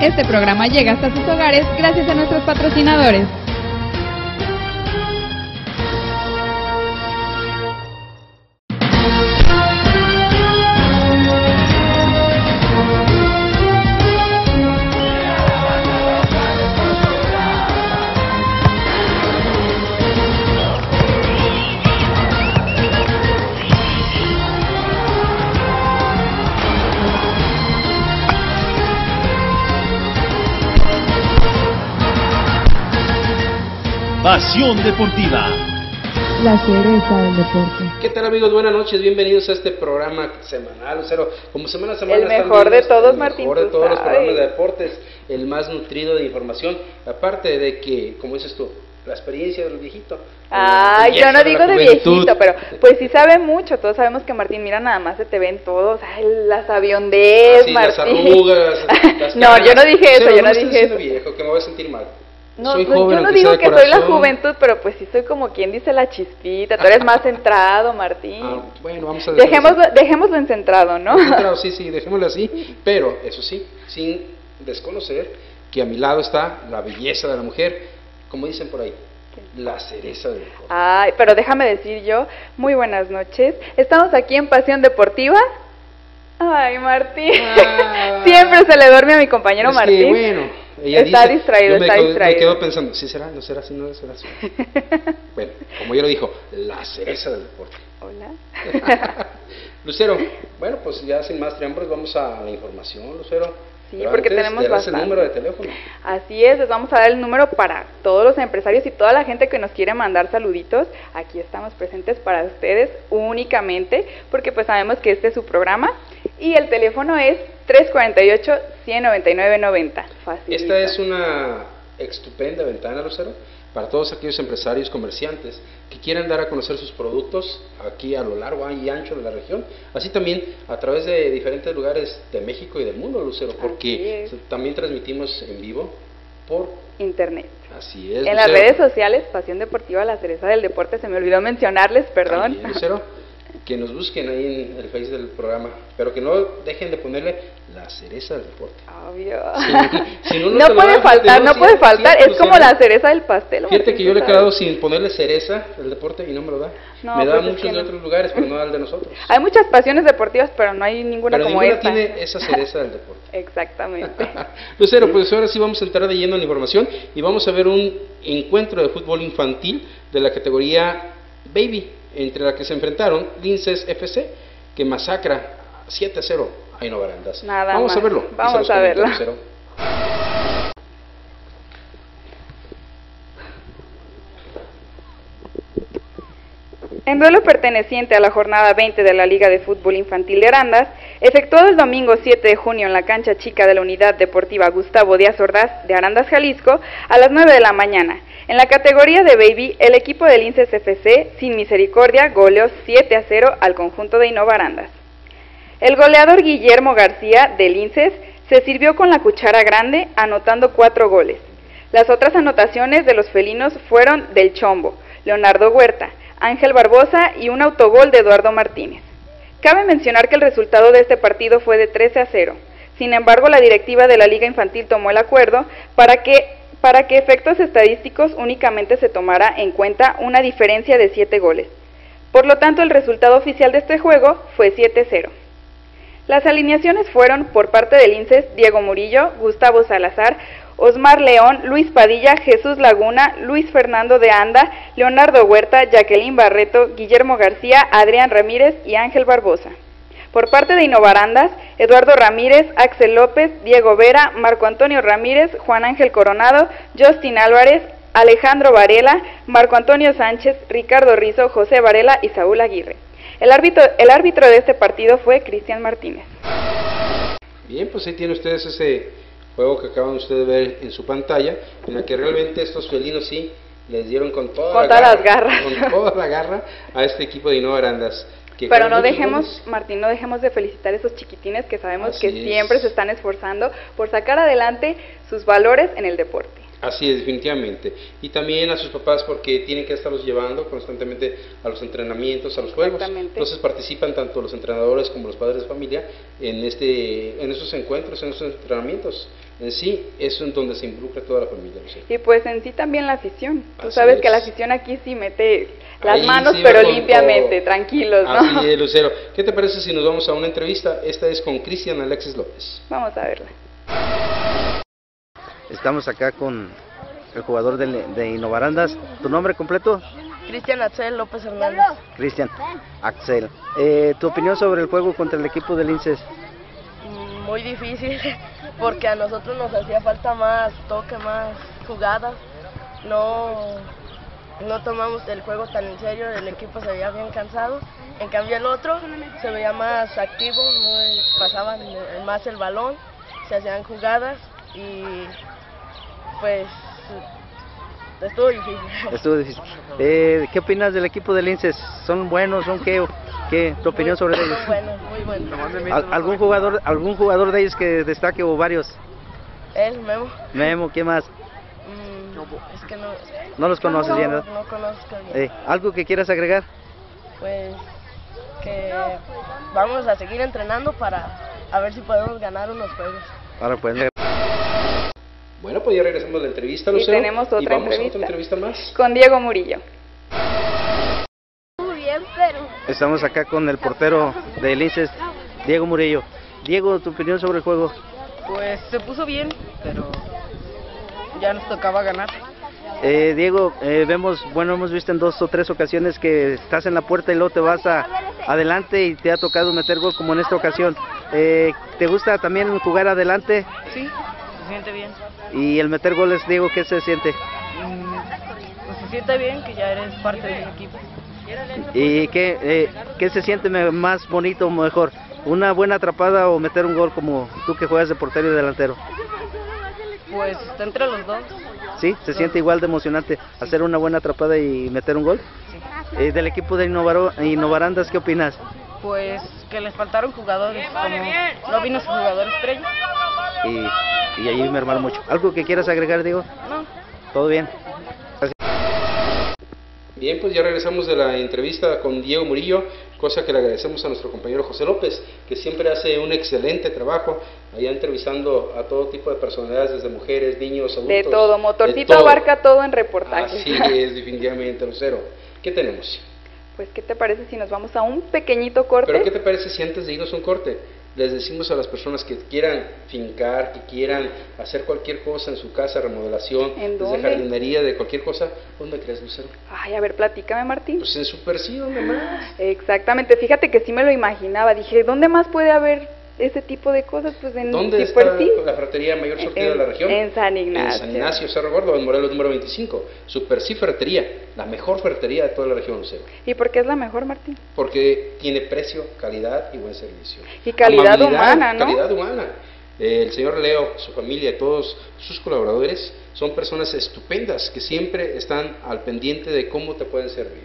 Este programa llega hasta sus hogares gracias a nuestros patrocinadores. Pasión Deportiva. La cereza del deporte. ¿Qué tal amigos? Buenas noches, bienvenidos a este programa semanal, Lucero. Como semana a semana El mejor de todos, el Martín, mejor de todos los programas de deportes, el más nutrido de información. Aparte de que, como dices tú, la experiencia del viejito. Ay, la yo no digo de viejito, pero pues sí sabe mucho. Todos sabemos que Martín, mira, nada más se te ven todos. Ay, la sabiondez, Sí, las Martín. arrugas, las no, yo no dije eso, yo no estés dije eso. viejo, que me voy a sentir mal. No, soy joven, yo no digo que soy la juventud, pero pues sí soy como quien dice la chispita. Tú eres más centrado, Martín. Ah, bueno, vamos a Dejémoslo, dejémoslo en centrado, ¿no? Claro, sí, sí, dejémoslo así, pero eso sí, sin desconocer que a mi lado está la belleza de la mujer, como dicen por ahí, la cereza del deporte. Ay, pero déjame decir yo, muy buenas noches. Estamos aquí en Pasión Deportiva. Ay, Martín. Ah. Siempre se le duerme a mi compañero que, Martín. bueno, ella Está dice- distraído, yo me está quedo- distraído. Me quedo pensando, ¿sí será? ¿No será así? ¿No será así? bueno, como ya lo dijo, la cereza del deporte. Hola. Lucero, bueno, pues ya sin más preámbulos vamos a la información, Lucero. Sí, Pero porque tenemos ¿le das el bastante. número de teléfono. Así es, les vamos a dar el número para todos los empresarios y toda la gente que nos quiere mandar saluditos. Aquí estamos presentes para ustedes únicamente, porque pues sabemos que este es su programa. Y el teléfono es 348-199-90. Facilito. Esta es una estupenda ventana, Lucero, para todos aquellos empresarios, comerciantes que quieran dar a conocer sus productos aquí a lo largo y ancho de la región, así también a través de diferentes lugares de México y del mundo, Lucero, porque también transmitimos en vivo por Internet. así es. En las redes sociales, Pasión Deportiva, la cereza del deporte, se me olvidó mencionarles, perdón. También, Lucero, que nos busquen ahí en el Face del programa, pero que no dejen de ponerle la cereza del deporte. Obvio. Sí, si no, no puede faltar, no puede faltar. es como la cereza del pastel. Fíjate que yo le he quedado sin ponerle cereza al deporte y no me lo da. No, me da pues es muchos de no. otros lugares, pero no al de nosotros. Hay muchas pasiones deportivas, pero no hay ninguna pero como ninguna esta. tiene esa cereza del deporte. Exactamente. Lucero, pues ahora sí vamos a entrar de lleno en la información y vamos a ver un encuentro de fútbol infantil de la categoría Baby, entre la que se enfrentaron Linces FC, que masacra 7-0 a Inovarandas. Nada vamos más. a verlo. Vamos a verlo. En duelo perteneciente a la jornada 20 de la Liga de Fútbol Infantil de Arandas, efectuado el domingo 7 de junio en la cancha chica de la Unidad Deportiva Gustavo Díaz Ordaz de Arandas, Jalisco, a las 9 de la mañana. En la categoría de Baby, el equipo del INSES FC, sin misericordia, goleó 7 a 0 al conjunto de Innova Arandas. El goleador Guillermo García del INSES se sirvió con la cuchara grande, anotando cuatro goles. Las otras anotaciones de los felinos fueron del Chombo, Leonardo Huerta, Ángel Barbosa y un autogol de Eduardo Martínez. Cabe mencionar que el resultado de este partido fue de 13 a 0. Sin embargo, la directiva de la Liga Infantil tomó el acuerdo para que, para que efectos estadísticos únicamente se tomara en cuenta una diferencia de 7 goles. Por lo tanto, el resultado oficial de este juego fue 7-0. Las alineaciones fueron por parte del INSES Diego Murillo, Gustavo Salazar, Osmar León, Luis Padilla, Jesús Laguna, Luis Fernando de Anda, Leonardo Huerta, Jacqueline Barreto, Guillermo García, Adrián Ramírez y Ángel Barbosa. Por parte de Innovarandas, Eduardo Ramírez, Axel López, Diego Vera, Marco Antonio Ramírez, Juan Ángel Coronado, Justin Álvarez, Alejandro Varela, Marco Antonio Sánchez, Ricardo Rizo, José Varela y Saúl Aguirre. El árbitro, el árbitro de este partido fue Cristian Martínez. Bien, pues ahí tienen ustedes ese juego que acaban ustedes de ver en su pantalla, en la que realmente estos felinos sí les dieron con toda Con la todas garra, las garras. con toda la garra a este equipo de Innova Arandas. Pero no dejemos, Martín, no dejemos de felicitar a esos chiquitines que sabemos Así que es. siempre se están esforzando por sacar adelante sus valores en el deporte. Así es, definitivamente. Y también a sus papás porque tienen que estarlos llevando constantemente a los entrenamientos, a los juegos. Entonces participan tanto los entrenadores como los padres de familia en, este, en esos encuentros, en esos entrenamientos. En sí, eso es donde se involucra toda la familia. Lucero. Y pues en sí también la afición. Tú Así sabes que la afición aquí sí mete las Ahí manos, sí pero limpiamente, todo. tranquilos, ¿no? Así es, Lucero. ¿Qué te parece si nos vamos a una entrevista? Esta es con Cristian Alexis López. Vamos a verla. Estamos acá con el jugador de, de Innovarandas. ¿Tu nombre completo? Cristian Axel López Hernández. Cristian Axel. Eh, ¿Tu opinión sobre el juego contra el equipo del INSES? Mm, Muy difícil porque a nosotros nos hacía falta más toque, más jugadas. No, no tomamos el juego tan en serio, el equipo se veía bien cansado. En cambio el otro se veía más activo, muy- pasaban más el balón, se hacían jugadas y pues estuvo difícil. Estuvo difícil. Eh, ¿Qué opinas del equipo del INSES? ¿Son buenos? ¿Son qué? ¿Qué? ¿Tu opinión sobre ellos? Muy bueno, muy bueno. ¿Al- ¿Algún jugador, algún jugador de ellos que destaque o varios? Él, Memo. Memo, ¿qué más? Mm, es que no. No los conoces no, bien, ¿verdad? No conozco bien. Eh, ¿Algo que quieras agregar? Pues que vamos a seguir entrenando para a ver si podemos ganar unos juegos. Ahora pues, Bueno, pues ya regresamos a la entrevista, Y tenemos otra y vamos a entrevista. otra entrevista más. Con Diego Murillo. Muy bien, pero estamos acá con el portero del INSES, Diego Murillo. Diego, ¿tu opinión sobre el juego? Pues se puso bien, pero ya nos tocaba ganar. Eh, Diego, eh, vemos, bueno, hemos visto en dos o tres ocasiones que estás en la puerta y luego te vas a, adelante y te ha tocado meter gol como en esta ocasión. Eh, ¿Te gusta también jugar adelante Sí, se siente bien. y el meter goles, Diego, qué se siente? Mm, Pues se siente bien que ya eres parte del equipo. ¿Y qué, eh, qué se siente más bonito o mejor? ¿Una buena atrapada o meter un gol como tú que juegas de portero y delantero? Pues está entre los dos. ¿Sí? ¿Se siente igual de emocionante hacer una buena atrapada y meter un gol? Eh, del equipo de Innovaro- Innovarandas, ¿qué opinas? Pues que les faltaron jugadores, como no vino su jugador estrella. Y, y ahí mermar mucho. ¿Algo que quieras agregar, Diego? No, ¿Todo bien? Bien, pues ya regresamos de la entrevista con Diego Murillo, cosa que le agradecemos a nuestro compañero José López, que siempre hace un excelente trabajo allá entrevistando a todo tipo de personalidades, desde mujeres, niños, adultos. De todo. de Motorcito todo. abarca todo en reportajes. Así es, definitivamente, Lucero. ¿Qué tenemos? Pues, ¿qué te parece si nos vamos a un pequeñito corte? Pero ¿qué te parece si antes de irnos a un corte les decimos a las personas que quieran fincar, que quieran hacer cualquier cosa en su casa, remodelación, ¿En desde jardinería, de cualquier cosa, ¿dónde crees, Lucero? Ay, a ver, platícame, Martín. Pues en Super Sí, ¿dónde más? Exactamente, fíjate que sí me lo imaginaba. Dije, ¿dónde más puede haber ese tipo de cosas? Pues en ¿Dónde está la ferretería mayor surtida de la región? en San Ignacio. En San Ignacio, Cerro Gordo, en Morelos número 25. Super Sí Ferretería, la mejor ferretería de toda la región, Lucero. ¿Y por qué es la mejor, Martín? Porque tiene precio, calidad y buen servicio. Y calidad Amabilidad, humana, ¿no? Calidad humana. Eh, el señor Leo, su familia y todos sus colaboradores son personas estupendas que siempre están al pendiente de cómo te pueden servir.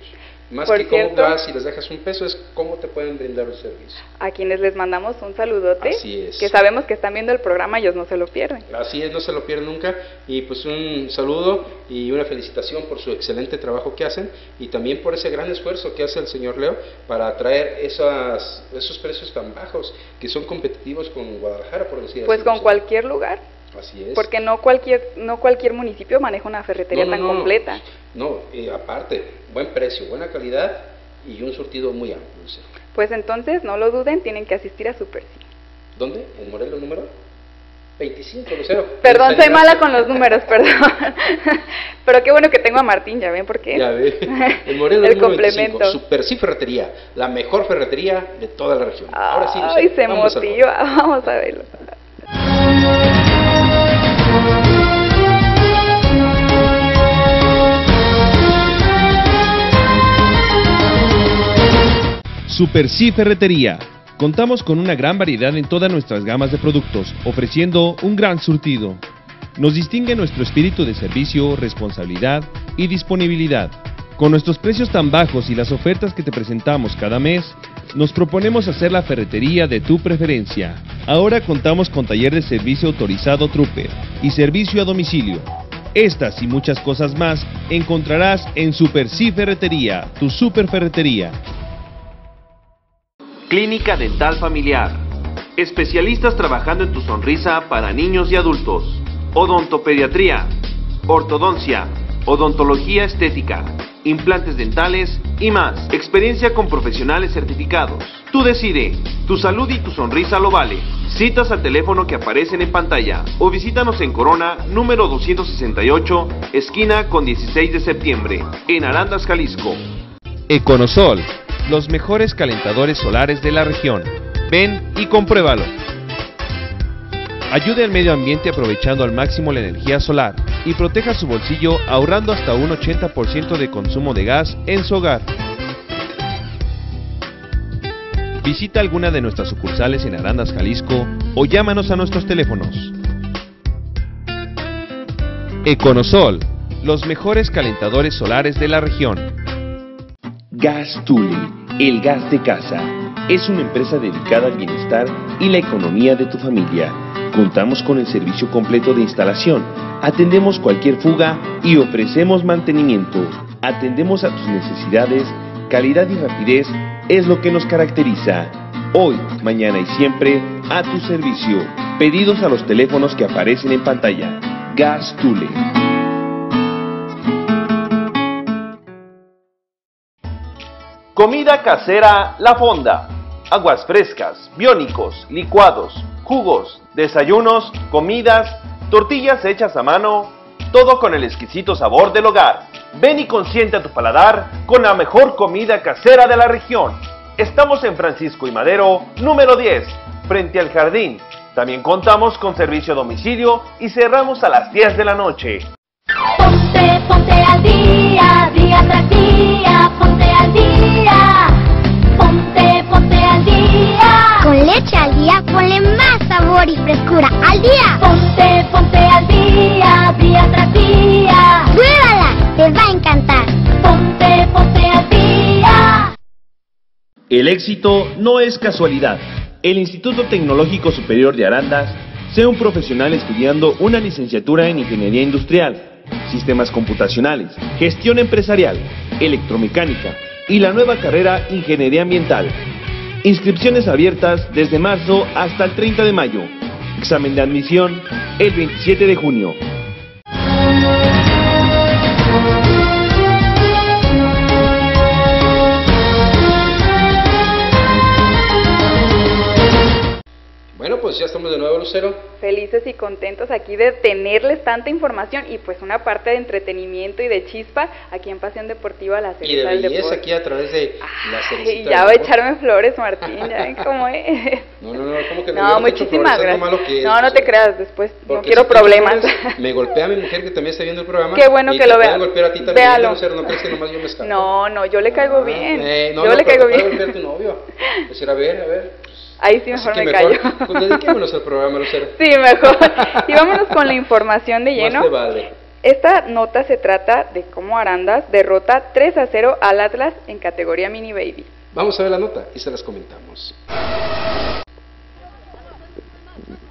Más Por que cómo cierto- vas y les dejas un peso, es cómo te pueden brindar un servicio. A quienes les mandamos un saludote. Así es. Que sabemos que están viendo el programa, ellos no se lo pierden. Así es, no se lo pierdan nunca. Y pues un saludo y una felicitación por su excelente trabajo que hacen y también por ese gran esfuerzo que hace el señor Leo para traer esas, esos precios tan bajos que son competitivos con Guadalajara, por decir Pues así. con O sea, cualquier lugar. Así es. Porque no cualquier, no cualquier municipio maneja una ferretería No, no, tan no, completa. No, y aparte, buen precio, buena calidad y un surtido muy amplio. Pues entonces, no lo duden, tienen que asistir a Super Sí. ¿Dónde? ¿En Morelos número? 25, Lucero. Perdón, soy mala con los números, perdón. Pero qué bueno que tengo a Martín, ¿ya ven por qué? Ya ve. El Morelos El complemento. 25, Super Sí Ferretería, la mejor ferretería de toda la región. Ahora sí, Lucero, Ay, se vamos motiva. Vamos a verlo. Super Sí Ferretería. Contamos con una gran variedad en todas nuestras gamas de productos, ofreciendo un gran surtido. Nos distingue nuestro espíritu de servicio, responsabilidad y disponibilidad. Con nuestros precios tan bajos y las ofertas que te presentamos cada mes, nos proponemos hacer la ferretería de tu preferencia. Ahora contamos con taller de servicio autorizado Trooper y servicio a domicilio. Estas y muchas cosas más encontrarás en Super C Ferretería, tu super ferretería. Clínica Dental Familiar. Especialistas trabajando en tu sonrisa para niños y adultos. Odontopediatría, ortodoncia, odontología estética, implantes dentales y más. Experiencia con profesionales certificados. Tú decide, tu salud y tu sonrisa lo vale. Citas al teléfono que aparecen en pantalla o visítanos en Corona, número 268, esquina con 16 de septiembre, en Arandas, Jalisco. Econosol, los mejores calentadores solares de la región. Ven y compruébalo. Ayude al medio ambiente aprovechando al máximo la energía solar y proteja su bolsillo ahorrando hasta un 80% de consumo de gas en su hogar. Visita alguna de nuestras sucursales en Arandas, Jalisco o llámanos a nuestros teléfonos. Econosol, los mejores calentadores solares de la región. Gas Tule, el gas de casa. Es una empresa dedicada al bienestar y la economía de tu familia. Contamos con el servicio completo de instalación. Atendemos cualquier fuga y ofrecemos mantenimiento. Atendemos a tus necesidades. Calidad y rapidez es lo que nos caracteriza. Hoy, mañana y siempre, a tu servicio. Pedidos a los teléfonos que aparecen en pantalla. Gas Tule. Comida casera La Fonda. Aguas frescas, biónicos, licuados, jugos, desayunos, comidas, tortillas hechas a mano, todo con el exquisito sabor del hogar. Ven y consiente a tu paladar con la mejor comida casera de la región. Estamos en Francisco y Madero, número 10, frente al jardín. También contamos con servicio a domicilio y cerramos a las 10 de la noche. Ponte, ponte al día, día tras día, ponte al día. Ponte, ponte al día. Con leche al día, ponle más sabor y frescura al día. Ponte, ponte al día, día tras día. Pruébala, te va a encantar. Ponte, ponte al día. El éxito no es casualidad. El Instituto Tecnológico Superior de Arandas sea un profesional estudiando una licenciatura en Ingeniería Industrial, Sistemas Computacionales, Gestión Empresarial, Electromecánica y la nueva carrera Ingeniería Ambiental. Inscripciones abiertas desde marzo hasta el 30 de mayo. Examen de admisión el 27 de junio. Pues ya estamos de nuevo, Lucero. Felices y contentos aquí de tenerles tanta información y pues una parte de entretenimiento y de chispa aquí en Pasión Deportiva La Y de belleza Deporte. aquí a través de la cerecita ya va a echarme flores, Martín, ya ven cómo es. No, no, no, ¿cómo que no? No, muchísimas flores, gracias. es, no, no te creas, después no quiero si problemas. flores, Me golpea mi mujer que también está viendo el programa. Qué bueno y que te lo vea. golpear a ti también, Véalo. Lucero, no crees que nomás yo me escapo. No, no, yo le caigo bien. Eh, no, yo no, le caigo bien. golpear tu novio. Decir, a ver, a ver. Ahí sí Así mejor que me mejor, callo. Pues dediquémonos al programa, Lucero. Sí, mejor. Y vámonos con la información de Más lleno. te vale. Esta nota se trata de cómo Arandas derrota 3 a 0 al Atlas en categoría Mini Baby. Vamos a ver la nota y se las comentamos.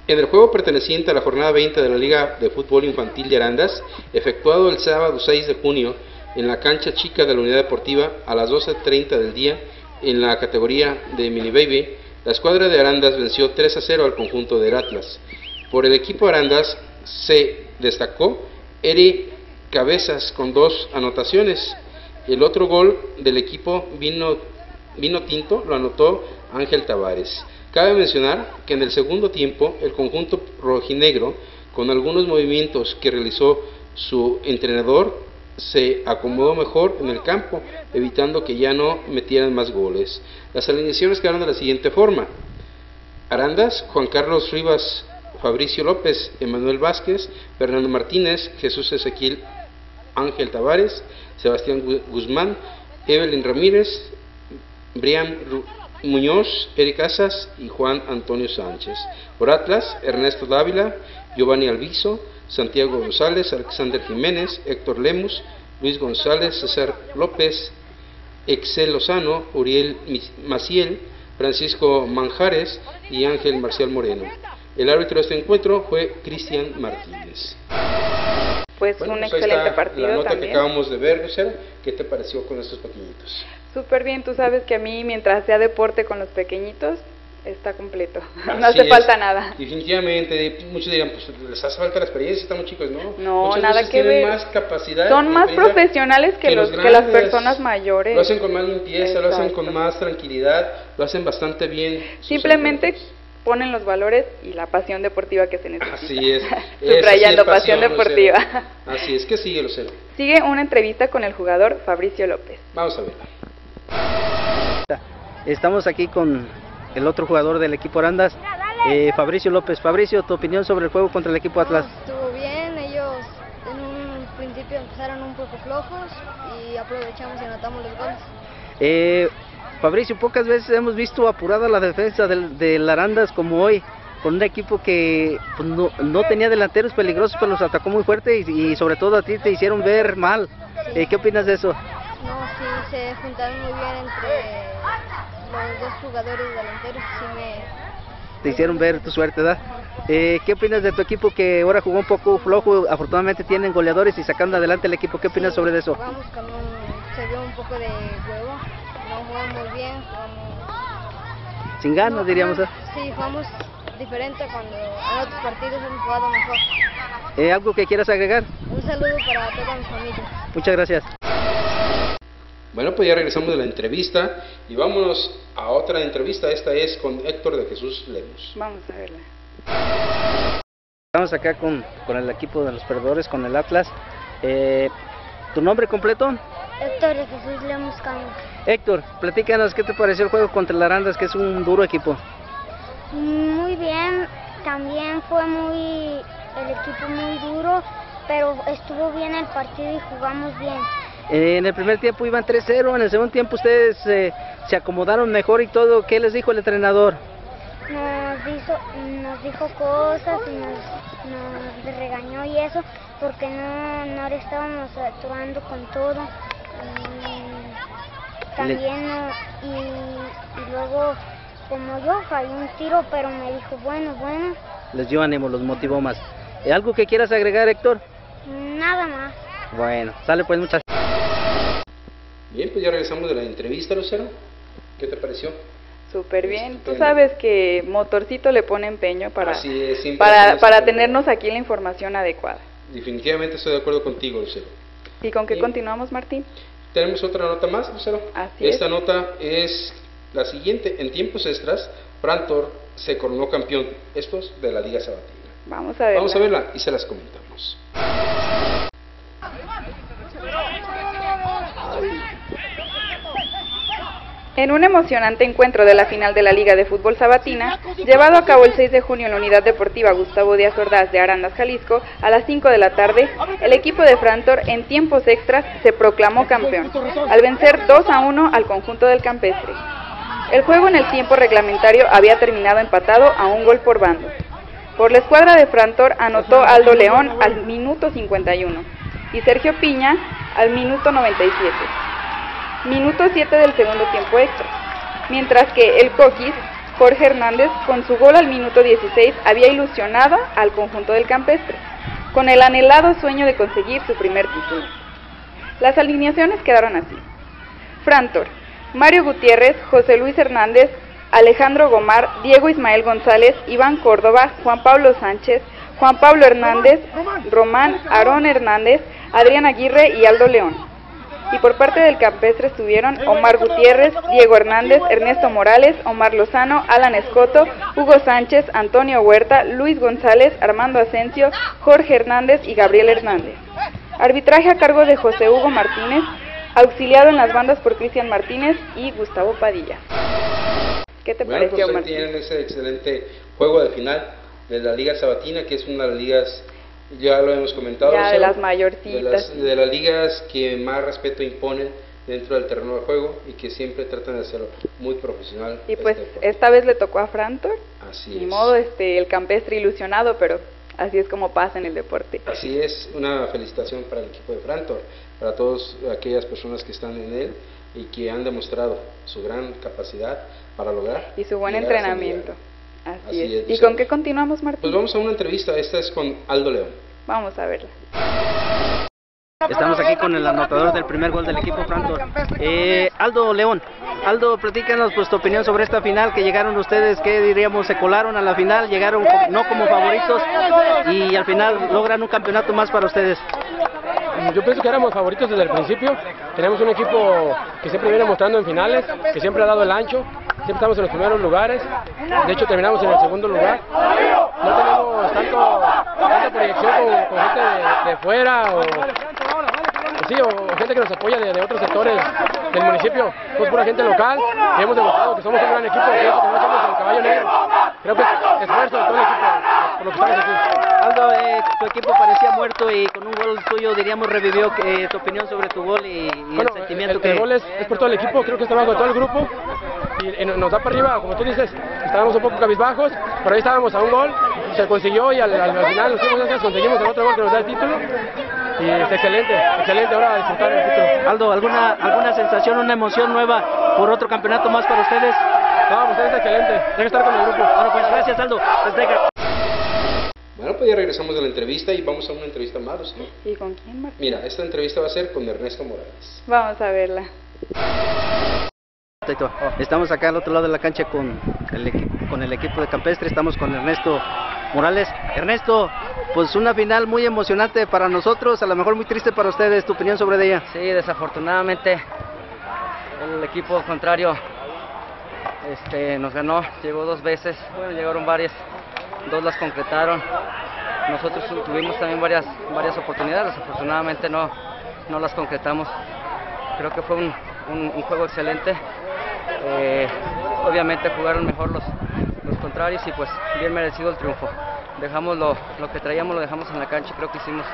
En el juego perteneciente a la jornada 20 de la Liga de Fútbol Infantil de Arandas, efectuado el sábado 6 de junio en la cancha chica de la Unidad Deportiva a las 12.30 del día en la categoría de Mini Baby, la escuadra de Arandas venció 3 a 0 al conjunto del Atlas. Por el equipo Arandas se destacó Eri Cabezas con dos anotaciones. El otro gol del equipo vino, vino tinto lo anotó Ángel Tavares. Cabe mencionar que en el segundo tiempo el conjunto rojinegro, con algunos movimientos que realizó su entrenador, se acomodó mejor en el campo, evitando que ya no metieran más goles. Las alineaciones quedaron de la siguiente forma. Arandas, Juan Carlos Rivas, Fabricio López, Emanuel Vázquez, Fernando Martínez, Jesús Ezequiel Ángel Tavares, Sebastián Gu- Guzmán, Evelyn Ramírez, Brian Muñoz, Eric Casas y Juan Antonio Sánchez. Por Atlas, Ernesto Dávila, Giovanni Alviso, Santiago González, Alexander Jiménez, Héctor Lemus, Luis González, César López, Excel Lozano, Uriel Maciel, Francisco Manjares y Ángel Marcial Moreno. El árbitro de este encuentro fue Cristian Martínez. Pues Bueno, un pues excelente está partido La nota también. que acabamos de ver, Lucero, ¿qué te pareció con estos pequeñitos? Súper bien, tú sabes que a mí mientras sea deporte con los pequeñitos, está completo. no hace es. falta nada. Definitivamente, muchos dirán, pues les hace falta la experiencia, estamos chicos, ¿no? No, Muchas nada veces que tienen ver. más capacidad. Son más profesionales que, los, que las personas mayores. Lo hacen con más limpieza, lo hacen con más tranquilidad, lo hacen bastante bien. Simplemente encuentros. ponen los valores y la pasión deportiva que se necesita. Así es. Sí Subrayando es pasión, Lucero. deportiva. Así es, que sigue Lucero. Sigue una entrevista con el jugador Fabricio López. Vamos a verla. Estamos aquí con el otro jugador del equipo Arandas, eh, Fabricio López. Fabricio, tu opinión sobre el juego contra el equipo Atlas. Estuvo bien, ellos en un principio empezaron un poco flojos y aprovechamos y anotamos los goles. Eh, Fabricio, pocas veces hemos visto apurada la defensa del, del Arandas como hoy, con un equipo que pues, no, no tenía delanteros peligrosos, pero los atacó muy fuerte y, y sobre todo a ti te hicieron ver mal. Eh, ¿Qué opinas de eso? No, sí, se juntaron muy bien entre los dos jugadores delanteros. Sí me... Te hicieron ver tu suerte, ¿verdad? Eh, ¿Qué opinas de tu equipo que ahora jugó un poco flojo? Afortunadamente tienen goleadores y sacando adelante el equipo. ¿Qué opinas sobre eso? Jugamos con un... se vio un poco de huevo, no jugamos bien, jugamos... Sin ganas, diríamos. ¿eh? Sí, jugamos diferente cuando en otros partidos hemos jugado mejor. Eh, ¿Algo que quieras agregar? Un saludo para toda mi familia. Muchas gracias. Bueno, pues ya regresamos de la entrevista y vámonos a otra entrevista. Esta es con Héctor de Jesús Lemus. Vamos a verla. Estamos acá con, con el equipo de los perdedores, con el Atlas. Eh, ¿Tu nombre completo? Héctor de Jesús Lemos Campos. Héctor, platícanos qué te pareció el juego contra el Arandas, que es un duro equipo. Muy bien, también fue muy el equipo muy duro, pero estuvo bien el partido y jugamos bien. En el primer tiempo iban 3-0, en el segundo tiempo ustedes eh, se acomodaron mejor y todo. ¿Qué les dijo el entrenador? Nos dijo, nos dijo cosas y nos, nos regañó y eso, porque no, no le estábamos actuando con todo. Y también, y, y luego, como yo, fallé un tiro, pero me dijo, bueno, bueno, Les dio ánimo, los motivó más. ¿Algo que quieras agregar, Héctor? nada más. Bueno, sale pues muchas Bien, pues ya regresamos de la entrevista, Lucero. ¿Qué te pareció? Súper bien. Tú Estupendo. sabes que Motorcito le pone empeño para, Así es, para, para eso. tenernos aquí la información adecuada. Definitivamente estoy de acuerdo contigo, Lucero. ¿Y con qué continuamos, Martín? Tenemos otra nota más, Lucero. Así Esta es. nota es la siguiente. En tiempos extras, Frantor se coronó campeón. Estos de la Liga Sabatina. Vamos a verla. Vamos a verla y se las comentamos. En un emocionante encuentro de la final de la Liga de Fútbol Sabatina, llevado a cabo el 6 de junio en la Unidad Deportiva Gustavo Díaz Ordaz de Arandas, Jalisco, a las 5 de la tarde, el equipo de Frantor en tiempos extras se proclamó campeón, al vencer 2 a 1 al conjunto del campestre. El juego en el tiempo reglamentario había terminado empatado a un gol por bando. Por la escuadra de Frantor anotó Aldo León al minuto 51 y Sergio Piña al minuto 97 minuto 7 del segundo tiempo extra, mientras que el Coquis, Jorge Hernández, con su gol al minuto 16, había ilusionado al conjunto del campestre, con el anhelado sueño de conseguir su primer título. Las alineaciones quedaron así. Frantor, Mario Gutiérrez, José Luis Hernández, Alejandro Gomar, Diego Ismael González, Iván Córdoba, Juan Pablo Sánchez, Juan Pablo Hernández, Román Aarón Hernández, Adrián Aguirre y Aldo León. Y por parte del campestre estuvieron Omar Gutiérrez, Diego Hernández, Ernesto Morales, Omar Lozano, Alan Escoto, Hugo Sánchez, Antonio Huerta, Luis González, Armando Asensio, Jorge Hernández y Gabriel Hernández. Arbitraje a cargo de José Hugo Martínez, auxiliado en las bandas por Cristian Martínez y Gustavo Padilla. ¿Qué te Bueno, pareció, pues Martín? tienen ese excelente juego de final de la Liga Sabatina, que es una de las ligas, ya lo hemos comentado. Ya, de las mayorcitas. De las, de las ligas que más respeto imponen dentro del terreno de juego y que siempre tratan de hacerlo muy profesional. Y pues este esta vez le tocó a Frantor, Así ni es. modo este el campestre ilusionado, pero así es como pasa en el deporte. Así es, una felicitación para el equipo de Frantor, para todas aquellas personas que están en él y que han demostrado su gran capacidad para lograr. Y su buen entrenamiento. Así, Así es. es, ¿Y con qué continuamos, Martín? Pues vamos a una entrevista, esta es con Aldo León. Vamos a verla. Estamos aquí con el anotador del primer gol del equipo Franco. Eh, Aldo León, Aldo, platícanos pues tu opinión sobre esta final que llegaron ustedes, que diríamos se colaron a la final, llegaron no como favoritos y al final logran un campeonato más para ustedes. Yo pienso que éramos favoritos desde el principio. Tenemos un equipo que siempre viene mostrando en finales, que siempre ha dado el ancho. Siempre estamos en los primeros lugares. De hecho, terminamos en el segundo lugar. No tenemos tanto, tanta proyección con, gente de, de fuera o, sí, o, gente que nos apoya de, otros sectores del municipio. Somos pura gente local y hemos demostrado que somos un gran equipo. Creo que es esfuerzo de todo el equipo por lo que estamos aquí. Aldo, eh, tu equipo parecía muerto y con un gol tuyo diríamos revivió eh, tu opinión sobre tu gol y, y Bueno, el sentimiento el, que... el gol es, es por todo el equipo, creo que está bajo todo el grupo y, y nos da para arriba, como tú dices, estábamos un poco cabizbajos, pero ahí estábamos a un gol, se consiguió y al, al- al final nos fuimos gracias, conseguimos el otro gol que nos da el título y es excelente, excelente ahora disfrutar el título. Aldo, ¿alguna, ¿alguna sensación, una emoción nueva por otro campeonato más para ustedes? No, pues es excelente, hay que estar con el grupo. Bueno, pues gracias Aldo. Azteca. Bueno, pues ya regresamos de la entrevista y vamos a una entrevista más. ¿no? ¿Y con quién, Martín? Mira, esta entrevista va a ser con Ernesto Morales. Vamos a verla. Estamos acá al otro lado de la cancha con el, equi- con el equipo de Campestre, estamos con Ernesto Morales. Ernesto, pues una final muy emocionante para nosotros, a lo mejor muy triste para ustedes, tu opinión sobre ella. Sí, desafortunadamente el equipo contrario este, nos ganó, llegó dos veces, bueno, llegaron varias, dos las concretaron. Nosotros tu- tuvimos también varias, varias oportunidades, desafortunadamente no, no las concretamos. Creo que fue un juego excelente. Eh, obviamente jugaron mejor los, los contrarios y pues bien merecido el triunfo. Dejamos lo, lo que traíamos, lo dejamos en la cancha y creo que hicimos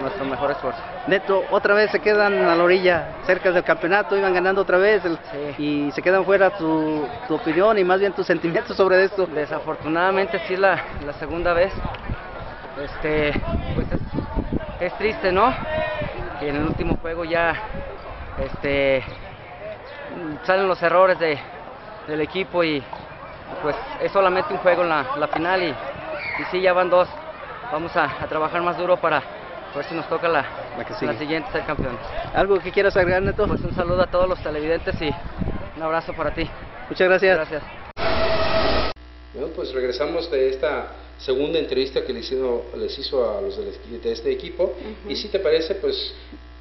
nuestro mejor esfuerzo. Neto, otra vez se quedan a la orilla, cerca del campeonato, iban ganando otra vez el- y se quedan fuera tu, tu opinión y más bien tus sentimientos sobre esto. Desafortunadamente sí la, la segunda vez. Este, pues es, es triste, ¿no? Que en el último juego ya este salen los errores de, del equipo y pues es solamente un juego en la, la final y, y sí ya van dos. Vamos a, a trabajar más duro para ver si nos toca la, que sigue. la siguiente ser campeones. ¿Algo que quieras agregar, Neto? Pues un saludo a todos los televidentes y un abrazo para ti. Muchas gracias. Gracias. Bueno, pues regresamos de esta segunda entrevista que les hizo, les hizo a los de este equipo. Y si te parece, pues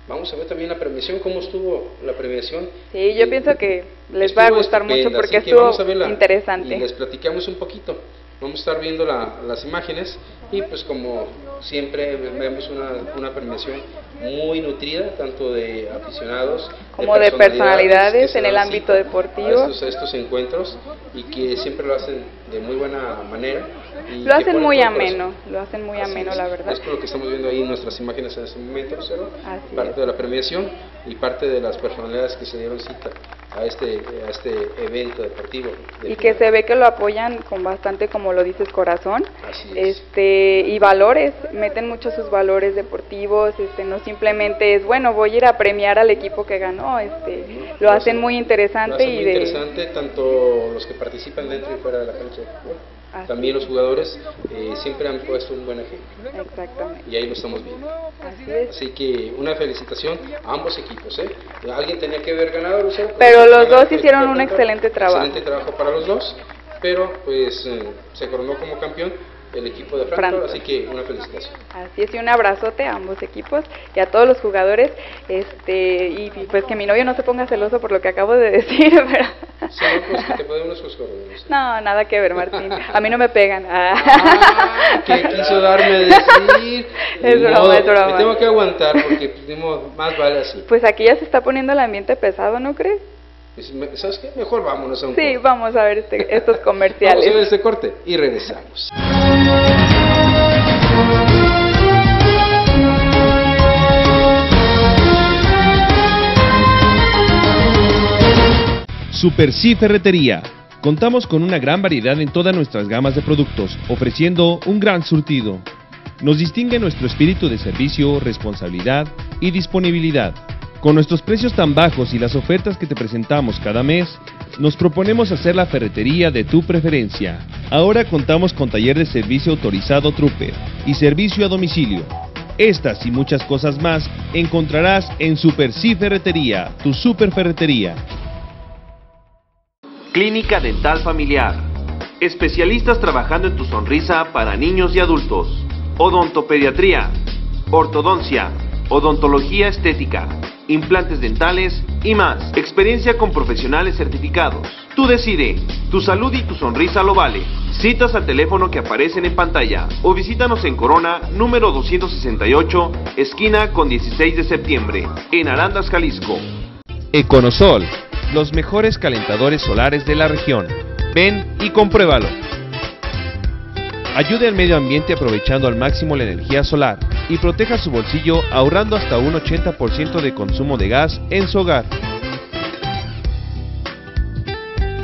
vamos a ver también la premiación, cómo estuvo la premiación. Sí, yo pienso que les va a gustar mucho porque estuvo interesante. Y les platicamos un poquito. Vamos a estar viendo la- las imágenes y pues como siempre vemos una, una premiación muy nutrida, tanto de aficionados, Como de personalidades en el ámbito deportivo. A estos, a estos encuentros y que siempre lo hacen de muy buena manera. y Lo hacen muy corazón. ameno, lo hacen muy Así ameno, es. la verdad. Es por lo que estamos viendo ahí en nuestras imágenes en este momento, parte es. de la premiación y parte de las personalidades que se dieron cita a este, a este evento deportivo. de y que se ve que lo apoyan con bastante, como lo dices, corazón, Así es. este y valores, meten mucho sus valores deportivos, este no simplemente es bueno voy a ir a premiar al equipo que ganó, este lo hacen muy Lo interesante hacen y muy de interesante tanto los que participan dentro y fuera de la cancha de fútbol. También los jugadores eh, siempre han puesto un buen ejemplo exactamente. y ahí lo estamos viendo. Así es. Así que una felicitación a ambos equipos. ¿eh? Alguien tenía que haber ganado, Lucero. Pero los dos hicieron un excelente trabajo. Excelente trabajo para los dos, pero pues eh, se coronó como campeón el equipo de Frankfurt, Frankfurt. así que una felicitación. Así es, y un abrazote a ambos equipos y a todos los jugadores, este y, y pues que mi novio no se ponga celoso por lo que acabo de decir, pero Sí, pues que te sus órdenes. no, nada que ver, Martín. A mí no me pegan. Ah. ¿Qué quiso darme a decir? Es broma, es broma. Me tengo que aguantar porque pues, más vale así. Pues aquí ya se está poniendo el ambiente pesado, ¿no crees? ¿Sabes qué? Mejor vámonos a un Sí, corte. vamos a ver este- estos Vamos a comerciales. ver este corte y regresamos. Super Sí Ferretería. Contamos con una gran variedad en todas nuestras gamas de productos, ofreciendo un gran surtido. Nos distingue nuestro espíritu de servicio, responsabilidad y disponibilidad. Con nuestros precios tan bajos y las ofertas que te presentamos cada mes, nos proponemos hacer la ferretería de tu preferencia. Ahora contamos con taller de servicio autorizado Trooper y servicio a domicilio. Estas y muchas cosas más encontrarás en Super C Ferretería, tu super ferretería. Clínica Dental Familiar. Especialistas trabajando en tu sonrisa para niños y adultos. Odontopediatría, ortodoncia, odontología estética, implantes dentales y más. Experiencia con profesionales certificados. Tú decide, tu salud y tu sonrisa lo vale. Citas al teléfono que aparecen en pantalla o visítanos en Corona, número 268, esquina con 16 de septiembre, en Arandas, Jalisco. Econosol, los mejores calentadores solares de la región. Ven y compruébalo. Ayude al medio ambiente aprovechando al máximo la energía solar y proteja su bolsillo ahorrando hasta un 80% de consumo de gas en su hogar.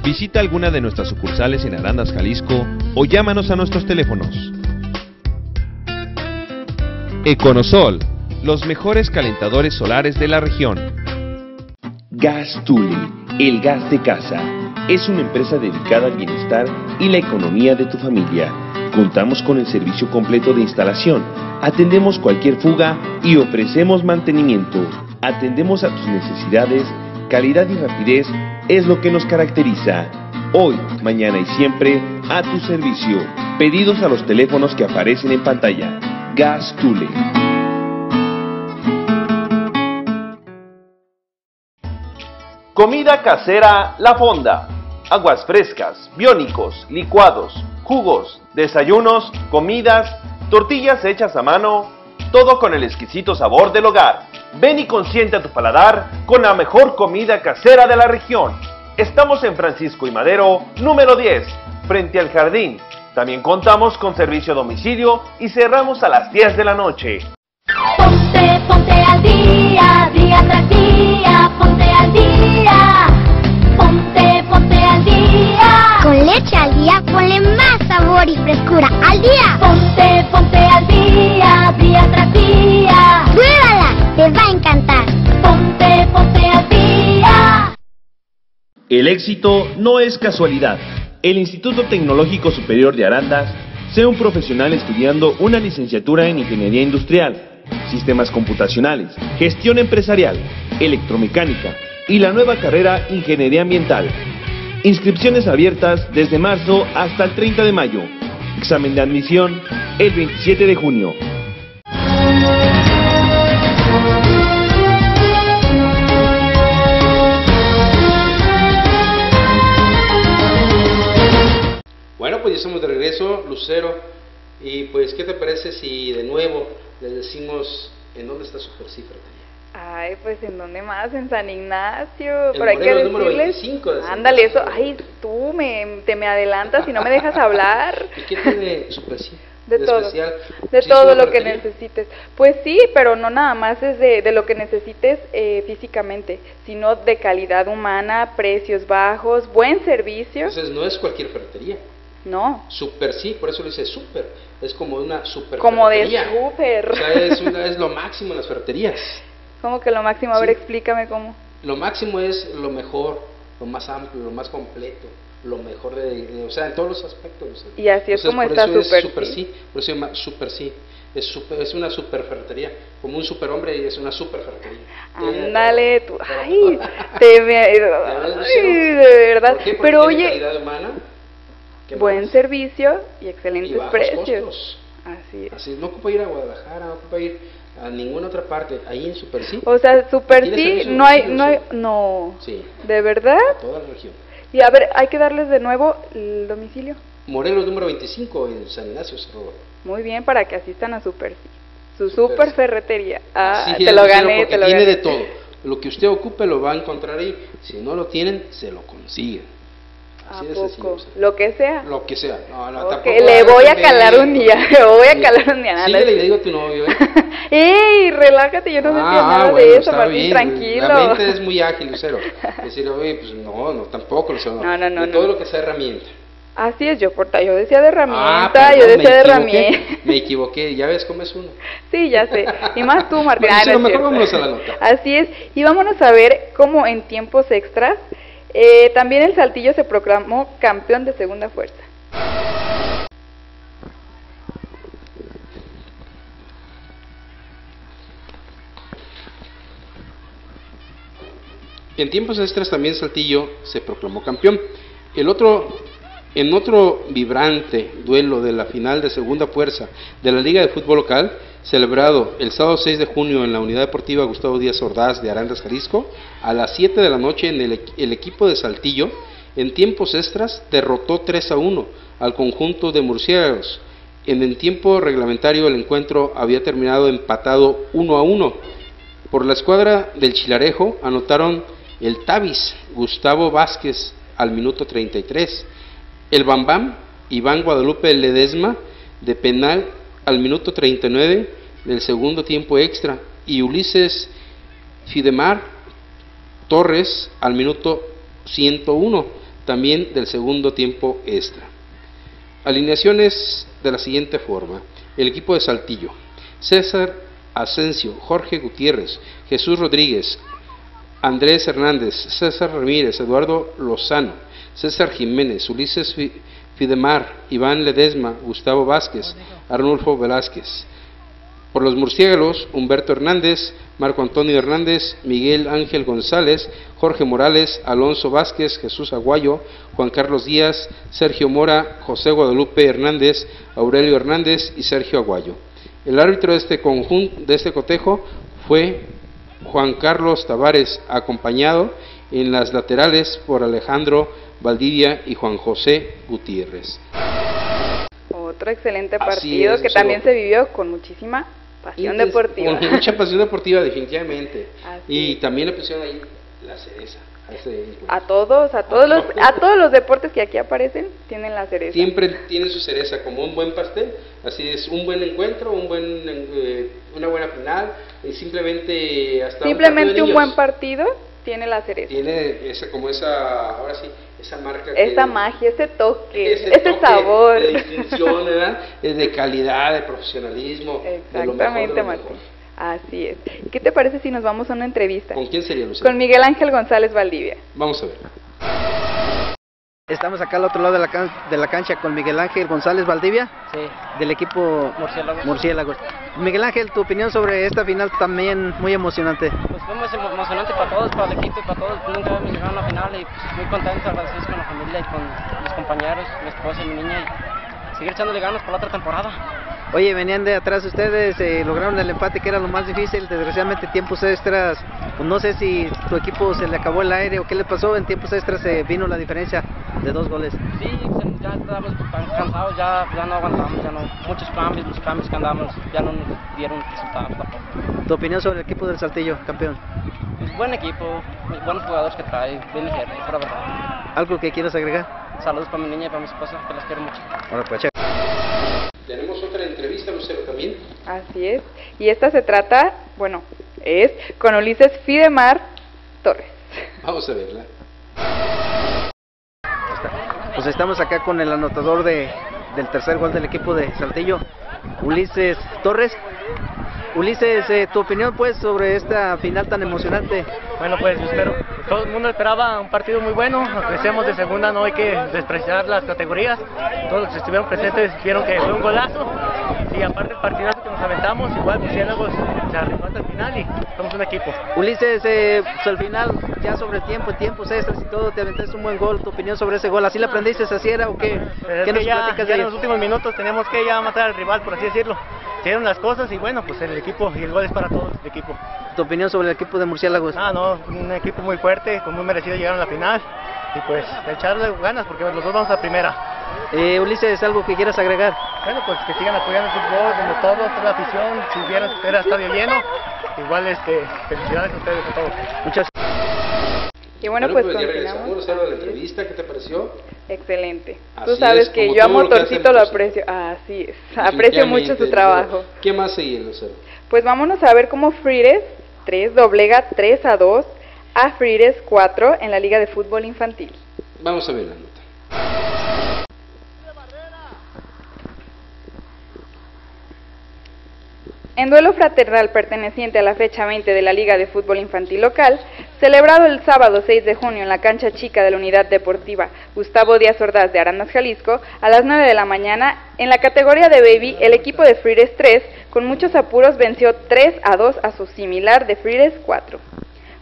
Visita alguna de nuestras sucursales en Arandas, Jalisco o llámanos a nuestros teléfonos. Econosol, los mejores calentadores solares de la región. Gas Tule, el gas de casa. Es una empresa dedicada al bienestar y la economía de tu familia. Contamos con el servicio completo de instalación. Atendemos cualquier fuga y ofrecemos mantenimiento. Atendemos a tus necesidades. Calidad y rapidez es lo que nos caracteriza. Hoy, mañana y siempre, a tu servicio. Pedidos a los teléfonos que aparecen en pantalla. Gas Tule. Comida casera La Fonda. Aguas frescas, biónicos, licuados, jugos, desayunos, comidas, tortillas hechas a mano, todo con el exquisito sabor del hogar. Ven y consiente a tu paladar con la mejor comida casera de la región. Estamos en Francisco y Madero, número 10, frente al jardín. También contamos con servicio a domicilio y cerramos a las 10 de la noche. Ponte, ponte al día, día tras día, ponte al día. Con leche al día, ponle más sabor y frescura al día. Ponte, ponte al día, día tras día. Pruébala, te va a encantar. Ponte, ponte al día. El éxito no es casualidad. El Instituto Tecnológico Superior de Arandas sea un profesional estudiando una licenciatura en Ingeniería Industrial, Sistemas Computacionales, Gestión Empresarial, Electromecánica y la nueva carrera Ingeniería Ambiental. Inscripciones abiertas desde marzo hasta el 30 de mayo. Examen de admisión el 27 de junio. Bueno, pues ya estamos de regreso, Lucero. Y pues, ¿qué te parece si de nuevo les decimos en dónde está Super Cifra? Ay, pues en dónde más, en San Ignacio, El pero hay que Morelos número decirles, 25 de San ándale eso, ay, tú me, te me adelantas y no me dejas hablar. ¿Y qué tiene Super Cifra? De todo, especial? de ¿Sí es todo lo que necesites. Pues sí, pero no nada más es de, de lo que necesites eh, físicamente, sino de calidad humana, precios bajos, buen servicio. Entonces no es cualquier ferretería. No, Super sí, por eso lo dice super. Es como una super como de ferretería. súper. O sea, es, una- es lo máximo en las ferreterías. Como que lo máximo, a ver, Sí. explícame cómo. Lo máximo es lo mejor, lo más amplio, lo más completo, lo mejor de, de- o sea, en todos los aspectos. Y así es Entonces, como por está eso es Super super Sí. sí, por eso se llama super sí. Es, super- es una super ferretería, como un superhombre y es una super ferretería. Ándale, tú, ay, te me, ay, de verdad. ¿Por qué? Porque Pero tiene oye, calidad humana, ¿qué buen más? servicio y y excelentes bajos precios. costos. Así es. Así, no ocupa ir a Guadalajara, no ocupa ir a ninguna otra parte, ahí en Super sí. O sea, super ¿Tiene sí, no hay, no hay, no. Sí, ¿De verdad? toda la región. Y a ver, hay que darles de nuevo el domicilio. Morelos número 25 en San Ignacio, Cerro. Muy bien, para que asistan a Super sí. Su Super super ferretería. Ah, Sí, te lo gané, te lo tiene gané. de todo. Lo que usted ocupe lo va a encontrar ahí. Si no lo tienen, se lo consiguen. ¿A Así de sencillo. poco? Lo que sea. Lo que sea. No, no, Ok, tampoco le voy a calar un día, le voy a Sí. calar un día, nada, no es- le digo a tu novio, ¿eh? ¡Ey! Relájate, yo no sé Ah, nada bueno, de eso, Martín, bien. tranquilo. La mente es muy ágil, Lucero. Decir, oye, pues no, no, tampoco, Lucero. No, no, no, De no. todo lo que sea herramienta. Así es, yo porta, yo decía de herramienta, Ah, yo decía de herramienta. Me equivoqué, ya ves cómo es uno. Sí, ya sé. Y más tú, Martín. Bueno, Ah, sí, no mejor vámonos a la nota. Así es. Y vámonos a ver cómo en tiempos extras eh, también el Saltillo se proclamó campeón de segunda fuerza. En tiempos extras también Saltillo se proclamó campeón. El otro en otro vibrante duelo de la final de segunda fuerza de la Liga de Fútbol Local, celebrado el sábado 6 de junio en la Unidad Deportiva Gustavo Díaz Ordaz de Arandas, Jalisco, a las 7 de la noche en el, equipo de Saltillo, en tiempos extras, derrotó 3 a 1 al conjunto de murciélagos. En el tiempo reglamentario el encuentro había terminado empatado 1 a 1. Por la escuadra del Chilarejo anotaron el Tavis, Gustavo Vázquez, al minuto 33. El Bambam, Iván Guadalupe Ledesma, de penal al minuto 39 del segundo tiempo extra. Y Ulises Fidemar Torres al minuto 101, también del segundo tiempo extra. Alineaciones de la siguiente forma. El equipo de Saltillo. César Asensio, Jorge Gutiérrez, Jesús Rodríguez, Andrés Hernández, César Ramírez, Eduardo Lozano, César Jiménez, Ulises Fidemar, Iván Ledesma, Gustavo Vázquez, Arnulfo Velázquez. Por los murciélagos, Humberto Hernández, Marco Antonio Hernández, Miguel Ángel González, Jorge Morales, Alonso Vázquez, Jesús Aguayo, Juan Carlos Díaz, Sergio Mora, José Guadalupe Hernández, Aurelio Hernández y Sergio Aguayo. El árbitro de este conjunto, de este cotejo fue Juan Carlos Tavares, acompañado en las laterales por Alejandro Valdivia y Juan José Gutiérrez. Otro excelente partido es, que también se vivió con muchísima pasión deportiva. Con mucha pasión deportiva, definitivamente. Así Y también le pusieron ahí la cereza. a ese encuentro. A todos, a todos los, a todos los deportes que aquí aparecen tienen la cereza. Siempre tiene su cereza como un buen pastel, así es un buen encuentro, un buen, eh, una buena final, y simplemente hasta Simplemente un, un buen partido tiene la cereza. tiene esa como esa, ahora sí, esa marca, Esa magia, ese toque, ese, ese, toque sabor. de distinción, ¿verdad? De calidad, de profesionalismo, de lo mejor de Exactamente, lo Martín. mejor. Así es. ¿Qué te parece si nos vamos a una entrevista? ¿Con quién sería Lucero? Con Miguel Ángel González Valdivia. Vamos a ver. Estamos acá al otro lado de la, can- de la cancha con Miguel Ángel González Valdivia, Sí. del equipo Murciélagos. Murciélagos. Miguel Ángel, tu opinión sobre esta final también muy emocionante. Pues fue muy emo- emocionante para todos, para el equipo y para todos. Nunca habíamos llegado a una final y pues, muy contento, agradecidos con la familia y con mis compañeros, mi esposa y mi niña y seguir echándole ganas por la otra temporada. Oye, venían de atrás ustedes, eh, lograron el empate que era lo más difícil, desgraciadamente tiempos extras, pues no sé si tu equipo se le acabó el aire o qué le pasó, en tiempos extras se vino la diferencia de dos goles. Sí, ya estábamos tan cansados, ya, ya no aguantamos, ya no. Muchos cambios, los cambios que andamos ya no nos dieron resultados tampoco. Tu opinión sobre el equipo del Saltillo, campeón. Pues buen equipo, buenos jugadores que trae, bien ligero, pura verdad. ¿Algo que quieras agregar? Saludos para mi niña y para mi esposa, que las quiero mucho. Ahora pues, che. Tenemos otra entrevista, Lucero, también. Así es. Y esta se trata, bueno, es con Ulises Fidemar Torres. Vamos a verla. Pues estamos acá con el anotador de, del tercer gol del equipo de Saltillo, Ulises Torres. Ulises, eh, tu opinión pues sobre esta final tan emocionante. Bueno, pues espero. Todo el mundo esperaba un partido muy bueno. Seamos de segunda, no hay que despreciar las categorías. Todos los que estuvieron presentes vieron que fue un golazo. Y aparte, el partidazo que nos aventamos, igual Murciélagos se arribó hasta el final y somos un equipo. Ulises, eh, pues al final, ya sobre el tiempo, tiempos extras y todo, te aventaste un buen gol. ¿Tu opinión sobre ese gol? ¿Así lo aprendiste? ¿Así era o qué? Pero es ¿Qué nos ya, platicas ya de en los últimos minutos tenemos que ya matar al rival, por así decirlo. Se dieron las cosas y bueno, pues el equipo y el gol es para todos el equipo. tu opinión sobre el equipo de Murciélagos? Ah, no, un equipo muy fuerte, con muy merecido llegaron a la final. Y pues echarle ganas porque los dos vamos a primera. Eh, Ulises, ¿algo que quieras agregar? Bueno, pues que sigan apoyando el fútbol, como todos, toda la afición, si hubiera era estadio lleno, igual este, felicidades a ustedes a todos. Muchas Y bueno, pues continuamos. la entrevista. ¿Qué te pareció? Excelente. Así Tú sabes es, que yo a todo lo Motorcito lo Motorcito. aprecio. Así es. Aprecio mucho su trabajo. ¿Qué más sigue, Lucero? Pues vámonos a ver cómo Frires 3 doblega 3 a 2 a Frires 4 en la Liga de Fútbol Infantil. Vamos a ver la nota. En duelo fraternal perteneciente a la fecha 20 de la Liga de Fútbol Infantil Local, celebrado el sábado 6 de junio en la cancha chica de la Unidad Deportiva Gustavo Díaz Ordaz de Arandas, Jalisco, a las 9 de la mañana, en la categoría de Baby, el equipo de Frires 3, con muchos apuros, venció 3 a 2 a su similar de Frires 4.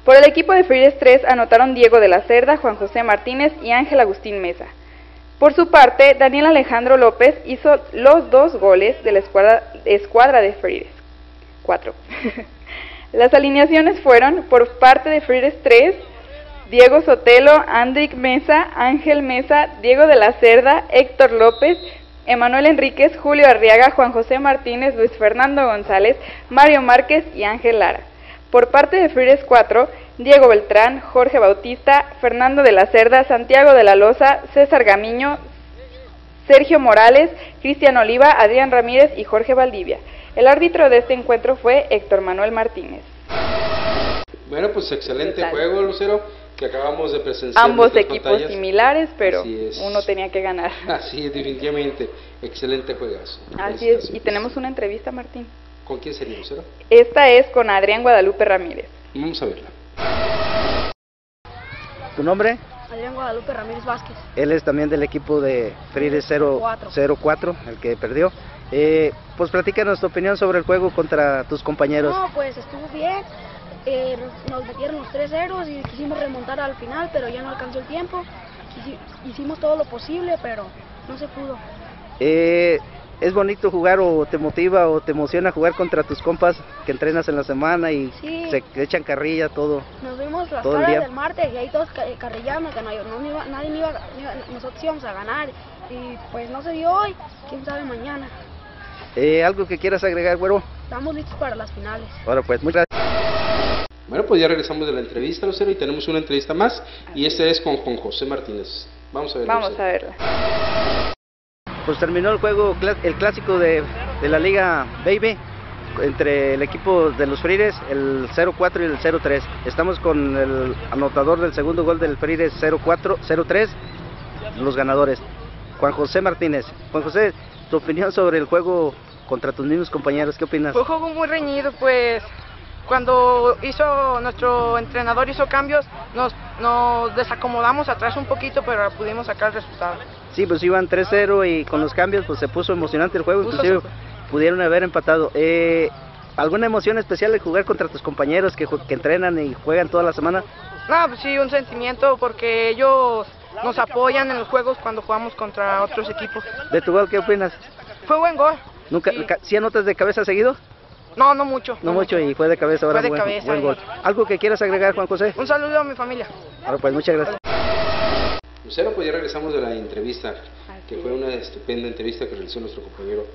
Por el equipo de Frires 3 anotaron Diego de la Cerda, Juan José Martínez y Ángel Agustín Mesa. Por su parte, Daniel Alejandro López hizo los dos goles de la escuadra, escuadra de Frires. 4. Las alineaciones fueron por parte de Frires 3, Diego Sotelo, Andric Mesa, Ángel Mesa, Diego de la Cerda, Héctor López, Emanuel Enríquez, Julio Arriaga, Juan José Martínez, Luis Fernando González, Mario Márquez y Ángel Lara. Por parte de Frires 4, Diego Beltrán, Jorge Bautista, Fernando de la Cerda, Santiago de la Loza, César Gamiño, Sergio Morales, Cristian Oliva, Adrián Ramírez y Jorge Valdivia. El árbitro de este encuentro fue Héctor Manuel Martínez. Bueno, pues excelente juego, Lucero, que acabamos de presenciar. Ambos equipos similares, pero uno tenía que ganar. Así es, definitivamente. Excelente juegazo. Así es, y tenemos una entrevista, Martín. ¿Con quién sería, Lucero? Esta es con Adrián Guadalupe Ramírez. Vamos a verla. ¿Tu nombre? Adrián Guadalupe Ramírez Vázquez. Él es también del equipo de Frires 04, el que perdió. Eh, pues platícanos tu opinión sobre el juego contra tus compañeros. No, pues estuvo bien. Eh, nos metieron los tres ceros y quisimos remontar al final, pero ya no alcanzó el tiempo. Hicimos todo lo posible, pero no se pudo. Eh, ¿Es bonito jugar o te motiva o te emociona jugar contra tus compas que entrenas en la semana y se echan carrilla todo? Nos vimos las todo del martes y ahí todos carrillando que no, no, nadie iba, nosotros íbamos a ganar y pues no se dio hoy, quién sabe mañana. Eh, ¿Algo que quieras agregar, güero? Estamos listos para las finales. Bueno, pues muchas gracias. Bueno, pues ya regresamos de la entrevista, Lucero, y tenemos una entrevista más, y esta es con Juan José Martínez. Vamos a verla. Vamos a verla. Pues terminó el juego, el clásico de, de la Liga Baby, entre el equipo de los Frires, el 0-4 y el 0-3. Estamos con el anotador del segundo gol del Frires 0-4, 0-3, los ganadores. Juan José Martínez. Juan José, tu opinión sobre el juego contra tus mismos compañeros, ¿qué opinas? Fue un juego muy reñido, pues cuando hizo nuestro entrenador hizo cambios, nos, nos desacomodamos atrás un poquito, pero pudimos sacar el resultado. Sí, pues iban 3-0 y con los cambios pues se puso emocionante el juego, inclusive pudieron haber empatado. Eh, ¿Alguna emoción especial de jugar contra tus compañeros que, que entrenan y juegan toda la semana? No, pues sí, un sentimiento porque ellos nos apoyan en los juegos cuando jugamos contra otros equipos. ¿De tu gol qué opinas? Fue buen gol. ¿Nunca, ¿Sí, anotas de cabeza seguido? No, no mucho. No, mucho, y fue de cabeza ahora. Fue de cabeza. Buen gol. ¿Algo que quieras agregar, Juan José? Un saludo a mi familia. Bueno, pues muchas gracias. Lucero, pues ya regresamos de la entrevista, que fue una estupenda entrevista que realizó nuestro compañero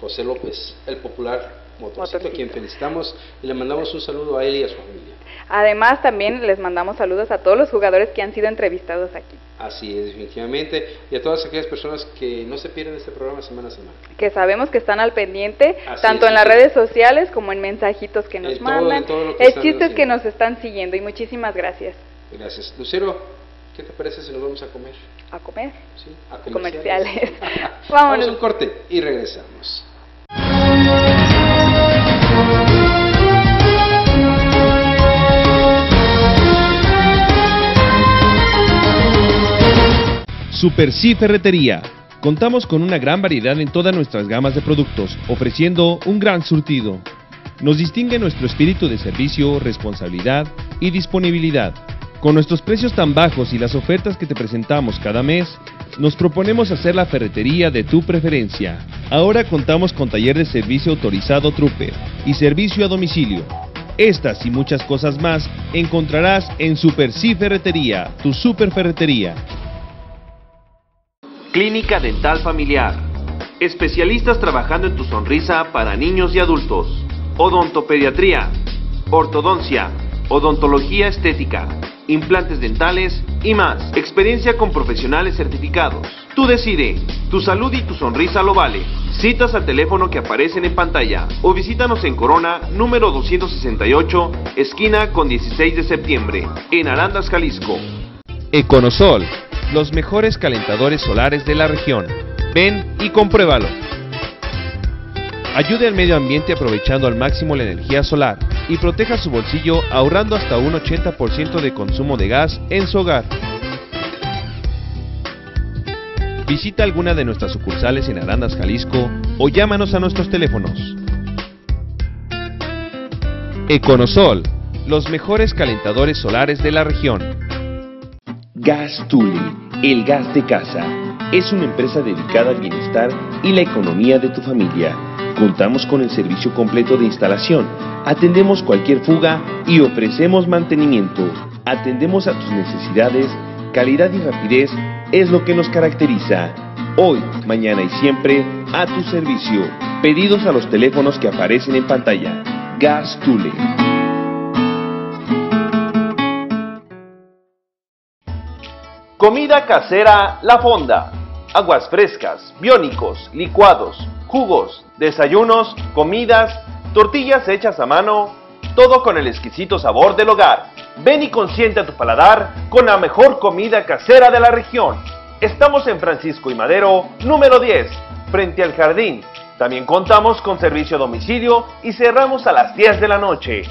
José López, el popular motorcito, a quien felicitamos y le mandamos un saludo a él y a su familia. Además, también les mandamos saludos a todos los jugadores que han sido entrevistados aquí. Así es, definitivamente, y a todas aquellas personas que no se pierden este programa semana a semana. Que sabemos que están al pendiente, tanto en las redes sociales como en mensajitos que nos mandan, es chistes que nos están siguiendo, y muchísimas gracias. Gracias. Lucero, ¿qué te parece si nos vamos a comer? ¿A comer? Sí, a comerciales. Vamos a un corte y regresamos. Super C Ferretería. Contamos con una gran variedad en todas nuestras gamas de productos, ofreciendo un gran surtido. Nos distingue nuestro espíritu de servicio, responsabilidad y disponibilidad. Con nuestros precios tan bajos y las ofertas que te presentamos cada mes, nos proponemos hacer la ferretería de tu preferencia. Ahora contamos con taller de servicio autorizado Trooper y servicio a domicilio. Estas y muchas cosas más encontrarás en Super C Ferretería, tu super ferretería. Clínica Dental Familiar. Especialistas trabajando en tu sonrisa para niños y adultos. Odontopediatría, ortodoncia, odontología estética, implantes dentales y más. Experiencia con profesionales certificados. Tú decide, tu salud y tu sonrisa lo vale. Citas al teléfono que aparecen en pantalla o visítanos en Corona, número 268, esquina con 16 de septiembre, en Arandas, Jalisco. Econosol los mejores calentadores solares de la región. Ven y compruébalo. Ayude al medio ambiente aprovechando al máximo la energía solar y proteja su bolsillo ahorrando hasta un 80% de consumo de gas en su hogar. Visita alguna de nuestras sucursales en Arandas, Jalisco o llámanos a nuestros teléfonos. Econosol los mejores calentadores solares de la región. Gas Tule, el gas de casa. Es una empresa dedicada al bienestar y la economía de tu familia. Contamos con el servicio completo de instalación, atendemos cualquier fuga y ofrecemos mantenimiento. Atendemos a tus necesidades, calidad y rapidez es lo que nos caracteriza. Hoy, mañana y siempre, a tu servicio. Pedidos a los teléfonos que aparecen en pantalla. Gas Tule. Comida casera La Fonda. Aguas frescas, biónicos, licuados, jugos, desayunos, comidas, tortillas hechas a mano, todo con el exquisito sabor del hogar. Ven y consiente a tu paladar con la mejor comida casera de la región. Estamos en Francisco y Madero, número 10, frente al jardín. También contamos con servicio a domicilio y cerramos a las 10 de la noche.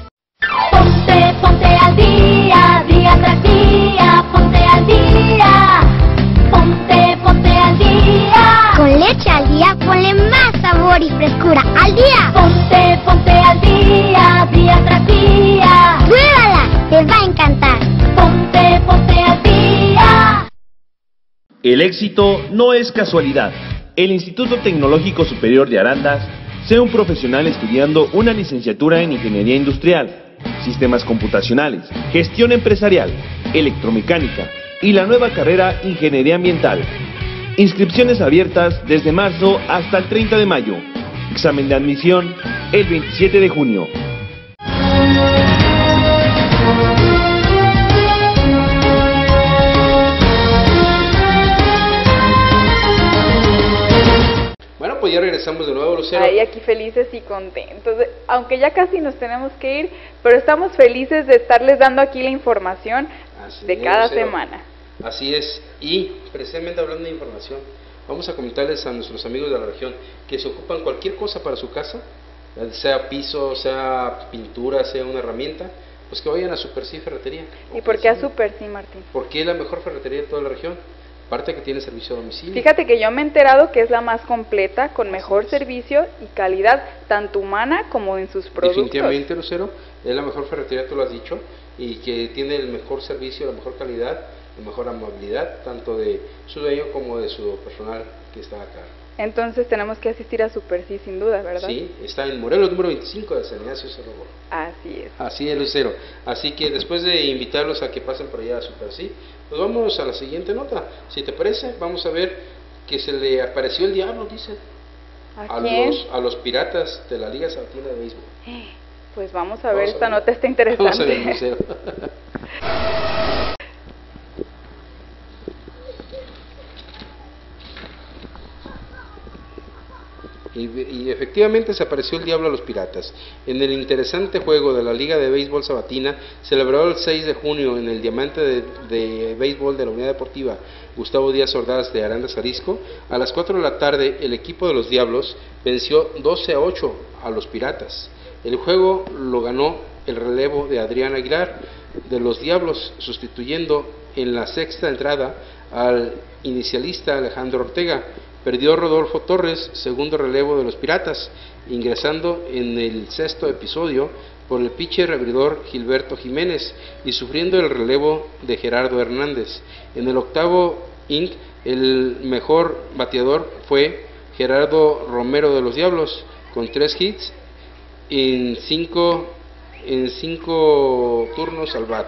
Ponte, ponte al día, día tras día, ponte al día. Ponte, ponte al día. Con leche al día, ponle más sabor y frescura al día. Ponte, ponte al día, día tras día. Pruébala, te va a encantar. Ponte, ponte al día. El éxito no es casualidad. El Instituto Tecnológico Superior de Arandas sea un profesional estudiando una licenciatura en Ingeniería Industrial, Sistemas Computacionales, Gestión Empresarial, Electromecánica y la nueva carrera Ingeniería Ambiental. Inscripciones abiertas desde marzo hasta el 30 de mayo. Examen de admisión el 27 de junio. Bueno, pues ya regresamos de nuevo, Lucero. Ahí aquí felices y contentos. Aunque ya casi nos tenemos que ir, pero estamos felices de estarles dando aquí la información Así de es, cada Lucero. semana. Así es. Y precisamente hablando de información, vamos a comentarles a nuestros amigos de la región que se ocupan cualquier cosa para su casa, sea piso, sea pintura, sea una herramienta, pues que vayan a Super Sí Ferretería. ¿Y por qué a Super sí, Martín? Porque es la mejor ferretería de toda la región. Aparte que tiene servicio a domicilio. Fíjate que yo me he enterado que es la más completa, con mejor servicio y calidad, tanto humana como en sus productos. Definitivamente, Lucero, es la mejor ferretería, tú lo has dicho, y que tiene el mejor servicio, la mejor calidad, la mejor amabilidad, tanto de su dueño como de su personal que está acá. Entonces tenemos que asistir a Super sí, sin duda, ¿verdad? Sí, está en Morelos número 25 de San Ignacio Cerro. Así es. Así es, Lucero. Así que después de invitarlos a que pasen por allá a Super Sí, pues vamos a la siguiente nota. Si te parece, vamos a ver que se le apareció el diablo, dice, ¿A a quién? los, a los piratas de la Liga Sabatina de Béisbol. Pues vamos a ver, a esta ver. nota está Vamos a ver, interesante. Y, y efectivamente se apareció el diablo a los piratas. En el interesante juego de la Liga de Béisbol Sabatina, celebrado el 6 de junio en el Diamante de, de Béisbol de la Unidad Deportiva Gustavo Díaz Ordaz de Arandas, Jalisco, a las 4 de la tarde el equipo de los Diablos venció 12 a 8 a los piratas. El juego lo ganó el relevo de Adrián Aguilar de los Diablos, sustituyendo en la sexta entrada al inicialista Alejandro Ortega. Perdió Rodolfo Torres, segundo relevo de los Piratas, ingresando en el sexto episodio por el pitcher abridor Gilberto Jiménez y sufriendo el relevo de Gerardo Hernández. En el octavo inning, el mejor bateador fue Gerardo Romero de los Diablos, con tres hits en cinco, en cinco turnos al bat.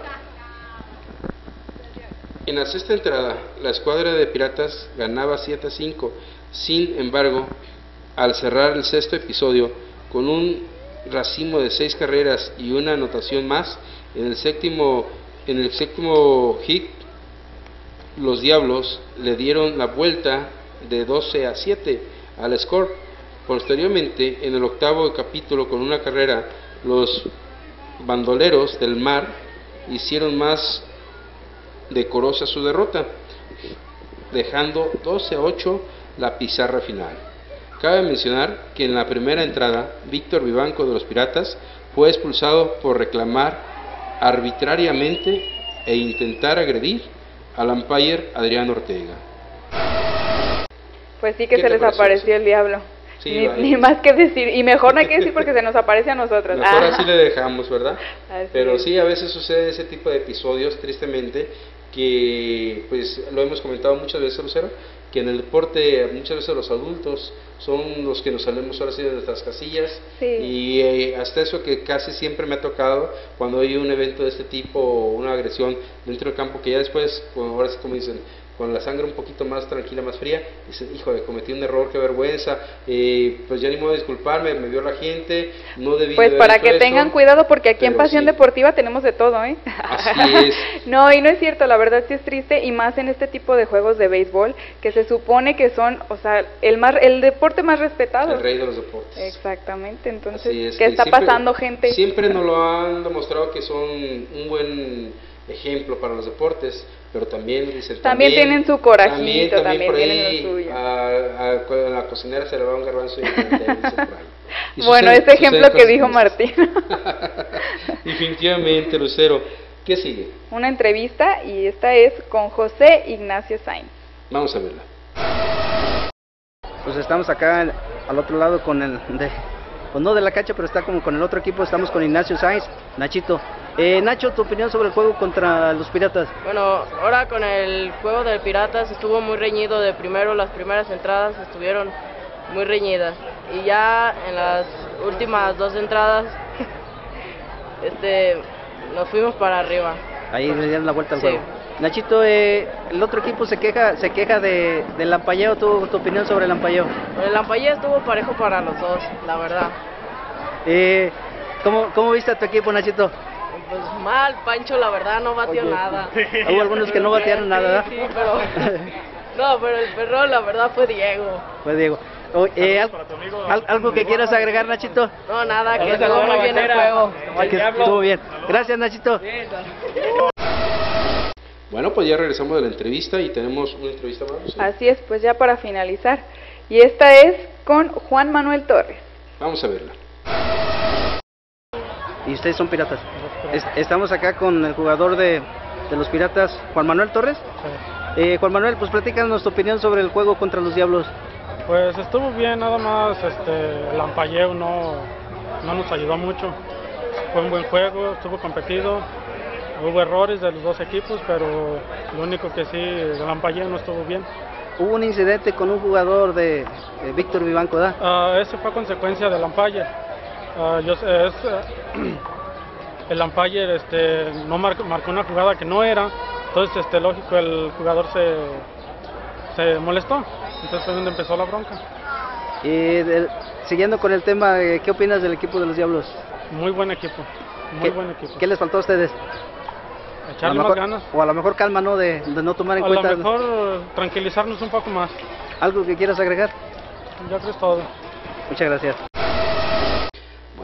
En la sexta entrada, la escuadra de piratas ganaba 7 a 5. Sin embargo, al cerrar el sexto episodio, con un racimo de seis carreras y una anotación más, en el séptimo, en el séptimo hit, los Diablos le dieron la vuelta de 12 a 7 al score. Posteriormente, en el octavo capítulo, con una carrera, los bandoleros del mar hicieron más decorosa su derrota, dejando 12 a 8 la pizarra final. Cabe mencionar que en la primera entrada, Víctor Vivanco de los Piratas fue expulsado por reclamar arbitrariamente e intentar agredir al umpire Adrián Ortega. Pues sí que ¿Qué se les pareció apareció el diablo. Sí, ni, más que decir. Y mejor no hay que decir porque se nos aparece a nosotros. Mejor Ah. así le dejamos, ¿verdad? Así Pero es. sí, a veces sucede ese tipo de episodios, tristemente, que pues lo hemos comentado muchas veces, Lucero, que en el deporte muchas veces los adultos son los que nos salimos ahora sí de nuestras casillas Sí. y eh, hasta eso que casi siempre me ha tocado cuando hay un evento de este tipo o una agresión dentro del campo que ya después, como- ahora sí como dicen, con la sangre un poquito más tranquila, más fría, dices, híjole, cometí un error, qué vergüenza, eh, pues ya ni modo de disculparme, me vio la gente, no debí Pues de para que esto". tengan cuidado porque aquí en Pasión sí. Deportiva tenemos de todo, ¿eh? Así es. No, y no es cierto, la verdad sí es triste y más en este tipo de juegos de béisbol que se supone que son, o sea, el más el deporte más respetado. El rey de los deportes. Exactamente, entonces, es, ¿qué está siempre- pasando, gente? Siempre nos lo han demostrado que son un buen ejemplo para los deportes, pero también dicen También tienen su corajito, también por tienen ahí lo suyo. A, a- a la cocinera se le va un garbanzo y por. Y Bueno, suceden- ese ejemplo que dijo. Martín. Definitivamente, Lucero. ¿Qué sigue? Una entrevista y esta es con José Ignacio Sainz. Vamos a verla. Pues estamos acá al- al otro lado con el de, pues no de la cancha, pero está como con el otro equipo, estamos con Ignacio Sainz, Nachito. Eh, Nacho, tu opinión sobre el juego contra los Piratas. Bueno, ahora con el juego de Piratas estuvo muy reñido de primero, las primeras entradas estuvieron muy reñidas y ya en las últimas dos entradas este nos fuimos para arriba. Ahí le dieron la vuelta al Sí. juego. Nachito, eh, el otro equipo se queja, se queja de, del lampalleo, tu, tu opinión sobre el lampalleo. El Lampayé estuvo parejo para los dos, la verdad. Eh, ¿cómo, ¿Cómo viste a tu equipo, Nachito? Pues mal, Pancho la verdad no batió Oye, nada. hubo algunos que no batearon nada, ¿verdad? Sí, sí, pero no, pero el perrón la verdad fue Diego. Pues Diego. Oh, eh, al- al- ¿Algo que quieras agregar, Nachito? No, nada, que estuvo muy bien el juego. Que estuvo bien. Gracias, Nachito. Bueno, pues ya regresamos de la entrevista y tenemos una entrevista más. Así es, pues ya para finalizar. Y esta es con Juan Manuel Torres. Vamos a verla. Y ustedes son piratas. Es- estamos acá con el jugador de, de los piratas, Juan Manuel Torres. Eh, Juan Manuel, pues platícanos tu opinión sobre el juego contra los Diablos. Pues estuvo bien, nada más este, el ampalleo no, no nos ayudó mucho. Fue un buen juego, estuvo competido, hubo errores de los dos equipos, pero lo único que sí, el ampalleo no estuvo bien. Hubo un incidente con un jugador de, de Víctor Vivanco, ¿da? Ah, ese fue consecuencia del umpire. Ah, yo sé, es, eh, el umpire este, no marcó, marcó una jugada que no era, entonces este, lógico el jugador se, se molestó, entonces fue donde empezó la bronca. Y del- siguiendo con el tema, eh, ¿qué opinas del equipo de los Diablos? Muy buen equipo, muy ¿Qué, buen equipo. ¿Qué les faltó a ustedes? Echarle A más ganas. O a lo mejor calma, ¿no? De, de no tomar en A cuenta lo mejor tranquilizarnos un poco más. algo que quieras agregar. Yo creo que es todo. Muchas gracias.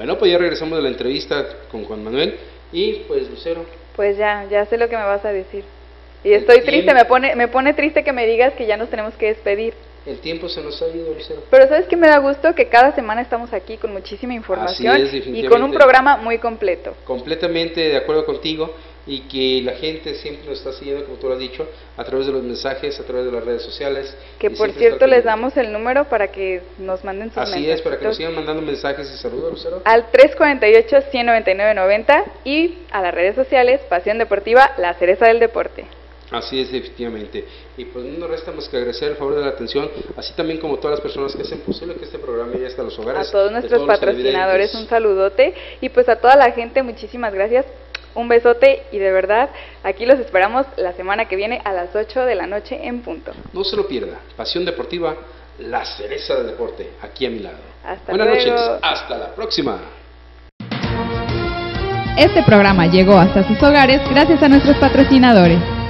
Bueno, pues ya regresamos de la entrevista con Juan Manuel y pues Lucero. Pues ya, ya sé lo que me vas a decir. Y estoy triste, me pone, me pone triste que me digas que ya nos tenemos que despedir. El tiempo se nos ha ido, Lucero. Pero sabes que me da gusto que cada semana estamos aquí con muchísima información es, y con un programa muy completo. Completamente de acuerdo contigo y que la gente siempre nos está siguiendo, como tú lo has dicho, a través de los mensajes, a través de las redes sociales. Que por cierto les damos el número para que nos manden sus Así es, para que nos sigan mandando mensajes y saludos, Lucero. Al 348-199-90 y a las redes sociales Pasión Deportiva, la cereza del deporte. Así es, efectivamente. Y pues no nos resta más que agradecer el favor de la atención, así también como todas las personas que hacen posible que este programa llegue hasta los hogares. A todos nuestros todos patrocinadores un saludote y pues a toda la gente muchísimas gracias. Un besote y de verdad aquí los esperamos la semana que viene a las 8 de la noche en punto. No se lo pierda. Pasión Deportiva, la cereza del deporte, aquí a mi lado. Hasta Buenas luego. noches, hasta la próxima. Este programa llegó hasta sus hogares gracias a nuestros patrocinadores.